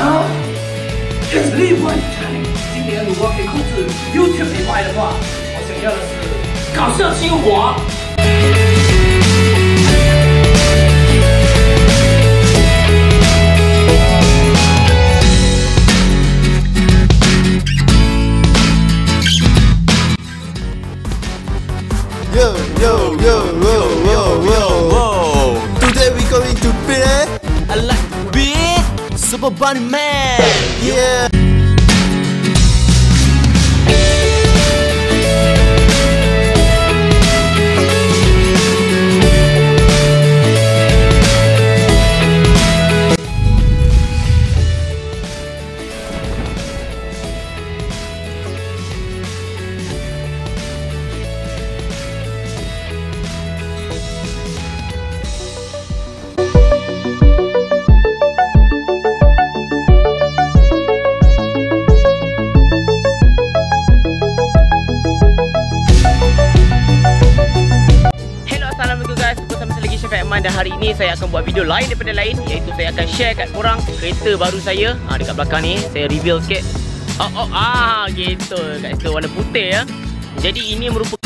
啊，It's Lee One Time。今年如果可以控制 YouTube 以外的话，我想要的是搞笑精华。Yo, yo, yo, yo, yo, yo. Bunny Man. Yeah. Ekman Dan hari ini saya akan buat video lain daripada lain Iaitu saya akan share kat korang Kereta baru saya. Ha, Dekat belakang ni Saya reveal sikit. Oh oh ah gitu. Kat situ warna putih ya. Jadi ini merupakan